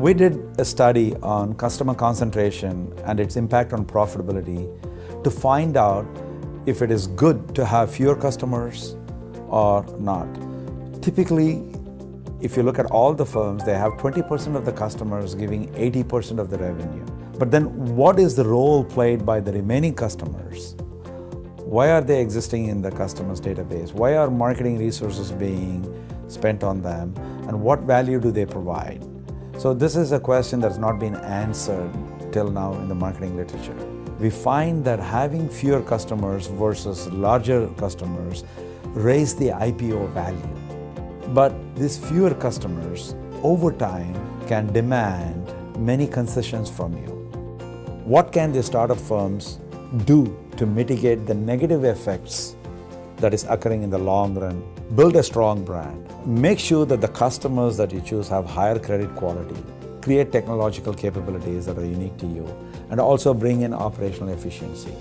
We did a study on customer concentration and its impact on profitability to find out if it is good to have fewer customers or not. Typically, if you look at all the firms, they have 20% of the customers giving 80% of the revenue. But then, what is the role played by the remaining customers? Why are they existing in the customer's database? Why are marketing resources being spent on them? And what value do they provide? So, this is a question that's not been answered till now in the marketing literature. We find that having fewer customers versus larger customers raise the IPO value. But these fewer customers over time can demand many concessions from you. What can the startup firms do to mitigate the negative effects that is occurring in the long run? Build a strong brand. Make sure that the customers that you choose have higher credit quality. Create technological capabilities that are unique to you and also bring in operational efficiency.